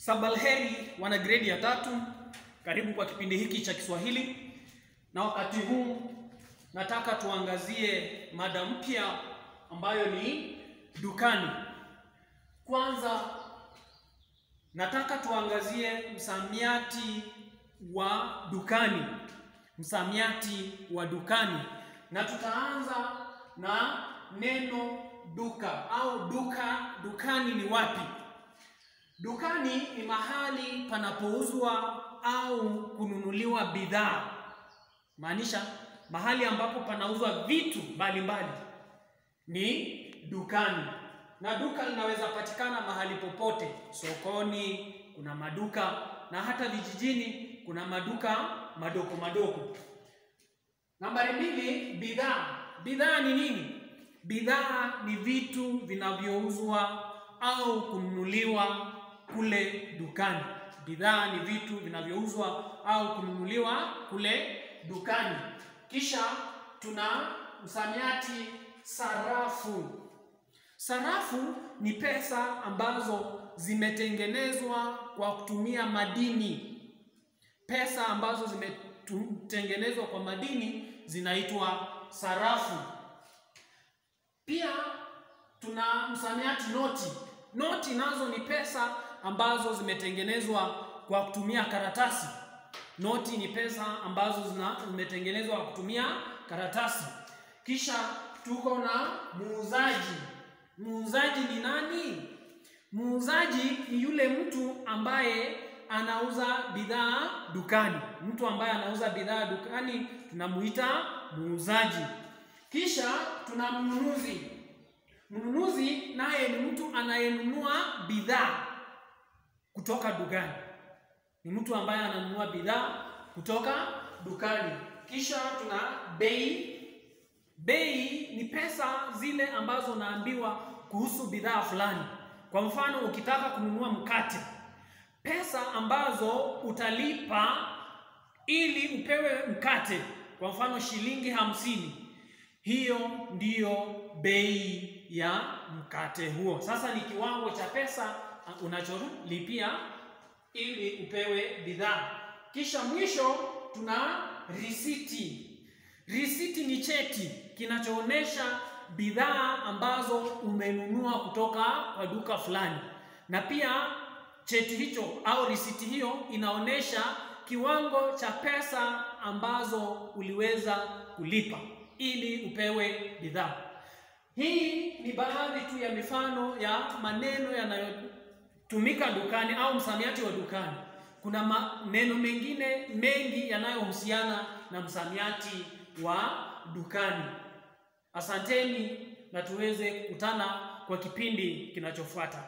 Sabalheri wana gredi ya tatu, karibu kwa kipindi hiki cha Kiswahili, na wakati huu nataka tuangazie mada mpya ambayo ni dukani. Kwanza nataka tuangazie msamiati wa dukani, msamiati wa dukani, na tutaanza na neno duka au duka. Dukani ni wapi? Dukani ni mahali panapouzwa au kununuliwa bidhaa, maanisha mahali ambapo panauzwa vitu mbalimbali ni dukani. Na duka linaweza patikana mahali popote, sokoni kuna maduka na hata vijijini kuna maduka madogo madogo. Nambari mbili, bidhaa. Bidhaa ni nini? Bidhaa ni vitu vinavyouzwa au kununuliwa kule dukani. Bidhaa ni vitu vinavyouzwa au kununuliwa kule dukani. Kisha tuna msamiati sarafu. Sarafu ni pesa ambazo zimetengenezwa kwa kutumia madini. Pesa ambazo zimetengenezwa kwa madini zinaitwa sarafu. Pia tuna msamiati noti. Noti nazo ni pesa ambazo zimetengenezwa kwa kutumia karatasi. Noti ni pesa ambazo zimetengenezwa kwa kutumia karatasi. Kisha tuko na muuzaji. Muuzaji ni nani? Muuzaji ni yule mtu ambaye anauza bidhaa dukani. Mtu ambaye anauza bidhaa dukani tunamuita muuzaji. Kisha tuna mnunuzi. Mnunuzi naye ni mtu anayenunua bidhaa kutoka dukani. Ni mtu ambaye ananunua bidhaa kutoka dukani. Kisha tuna bei. Bei ni pesa zile ambazo naambiwa kuhusu bidhaa fulani. Kwa mfano, ukitaka kununua mkate, pesa ambazo utalipa ili upewe mkate, kwa mfano shilingi hamsini, hiyo ndiyo bei ya mkate huo. Sasa ni kiwango cha pesa unacholipia ili upewe bidhaa. Kisha mwisho tuna risiti. Risiti ni cheti kinachoonyesha bidhaa ambazo umenunua kutoka kwa duka fulani, na pia cheti hicho au risiti hiyo inaonyesha kiwango cha pesa ambazo uliweza kulipa ili upewe bidhaa. Hii ni baadhi tu ya mifano ya maneno yanayotumika dukani au msamiati wa dukani. Kuna maneno mengine mengi yanayohusiana na msamiati wa dukani. Asanteni na tuweze kukutana kwa kipindi kinachofuata.